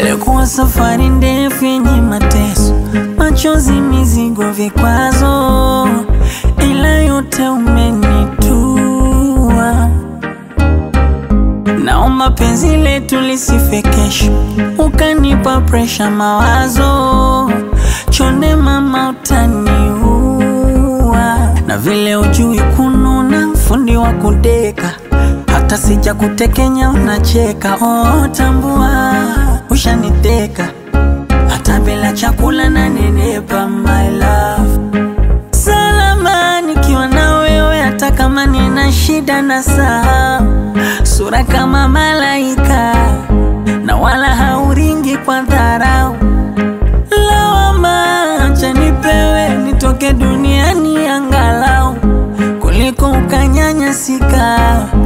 Ilikuwa safari ndefu yenye mateso, machozi, mizigo, vikwazo, ila yote umenitua. Naomba penzi letu lisife kesho, ukanipa presha, mawazo kudeka hata sija kutekenya unacheka. Oh, tambua ushaniteka, hata bila chakula na nenepa, my love. Salama nikiwa na wewe, hata kama nina shida na saa, sura kama malaika na wala hauringi kwa dharau. Lawama acha nipewe, nitoke duniani angalau esse carro.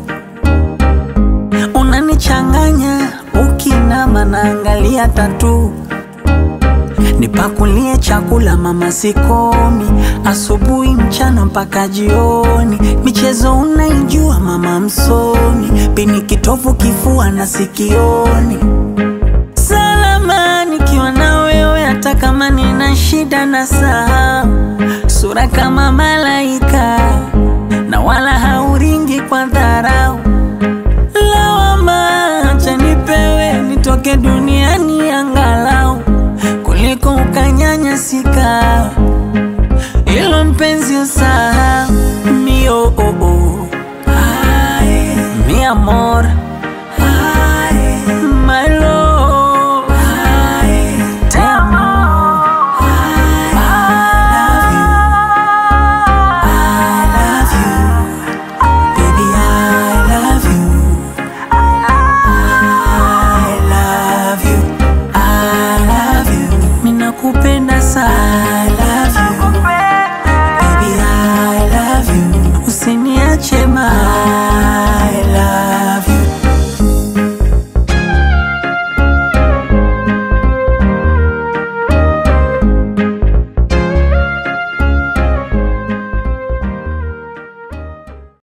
ukinama, naangalia tatu. Nipakulie chakula mama, sikomi, asubuhi, mchana mpaka jioni. Michezo unaijua mama, msomi, pini kitovu, kifua na sikioni salama nikiwa na wewe, hata kama nina shida na saa, sura kama malaika na wala hauringi kwa dharau. Amor